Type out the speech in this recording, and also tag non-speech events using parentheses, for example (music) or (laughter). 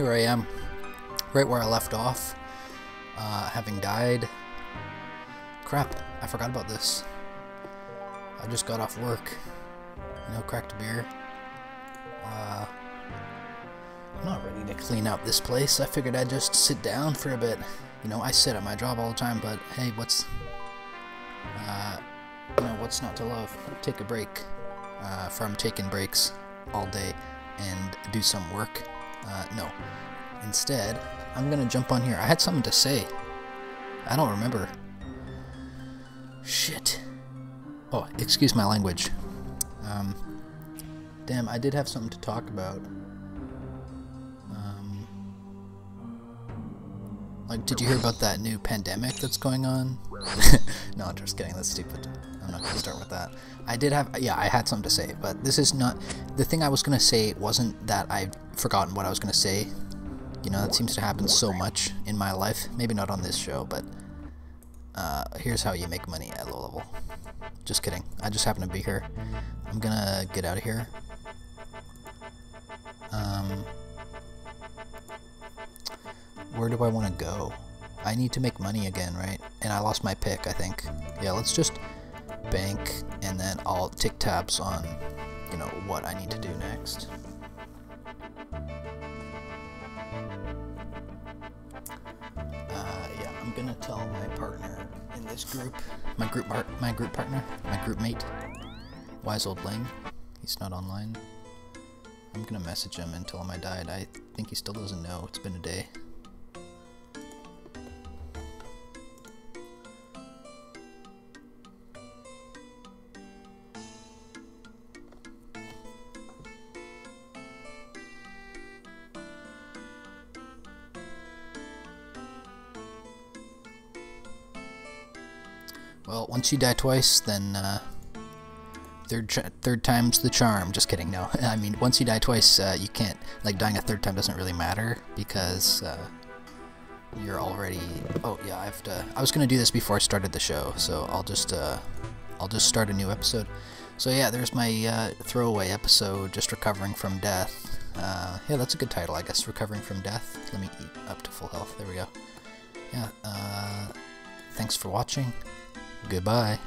here I am, right where I left off, uh, having died. Crap, I forgot about this. I just got off work, you know, cracked a beer. Uh, I'm not ready to clean up this place. I figured I'd just sit down for a bit. You know, I sit at my job all the time, but hey, what's, uh, you know, what's not to love? Take a break uh, from taking breaks all day and do some work. Uh, no. Instead, I'm gonna jump on here. I had something to say. I don't remember. Shit. Oh, excuse my language. Um, damn, I did have something to talk about. Um, like, did you hear about that new pandemic that's going on? (laughs) no, I'm just kidding. That's stupid. I'm not gonna start with that. I did have, yeah, I had something to say, but this is not, the thing I was gonna say wasn't that I've forgotten what I was gonna say. You know, that seems to happen so much in my life. Maybe not on this show, but uh, here's how you make money at low level. Just kidding. I just happen to be here. I'm gonna get out of here. Um, where do I want to go? I need to make money again, right? And I lost my pick, I think. Yeah, let's just bank, and then I'll take tabs on, you know, what I need to do next. Uh, yeah, I'm gonna tell my partner in this group, my group part, my group partner, my group mate, Wise Old Lang. He's not online. I'm gonna message him and tell him I died. I think he still doesn't know. It's been a day. Well, once you die twice, then uh, third third time's the charm. Just kidding. No, (laughs) I mean once you die twice, uh, you can't like dying a third time doesn't really matter because uh, you're already. Oh yeah, I have to. I was gonna do this before I started the show, so I'll just uh, I'll just start a new episode. So yeah, there's my uh, throwaway episode, just recovering from death. Uh, yeah, that's a good title, I guess. Recovering from death. Let me eat up to full health. There we go. Yeah. Thanks for watching. Goodbye.